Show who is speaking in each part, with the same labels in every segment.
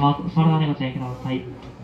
Speaker 1: します。それではご注意ください。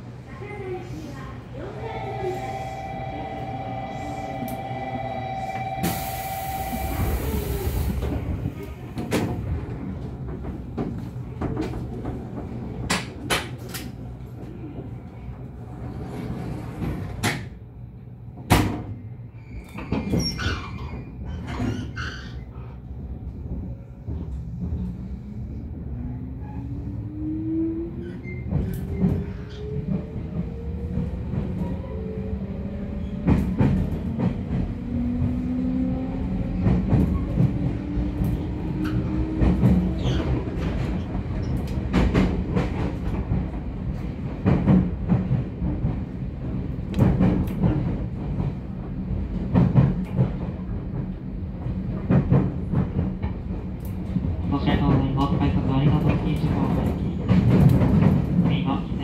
Speaker 1: ご視聴ありがとうございます。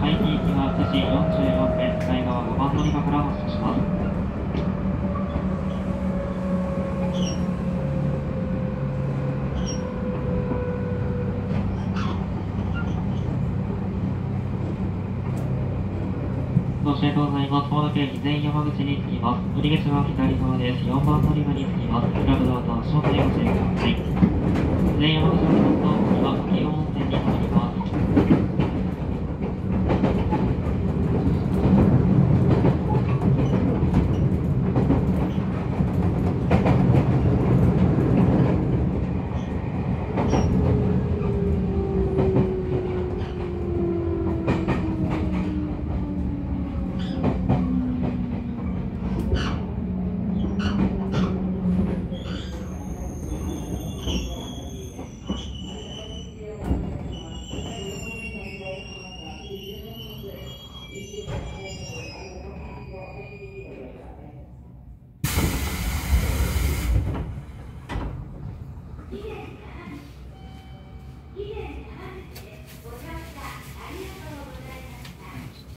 Speaker 1: 排気域が44内側5番乗り場から発車します。ございます。山口に着きます。乗り口は左側です。4番乗り場に着きます。クラブドアと足ご注意ください。山口と、今、気温温泉に入ります。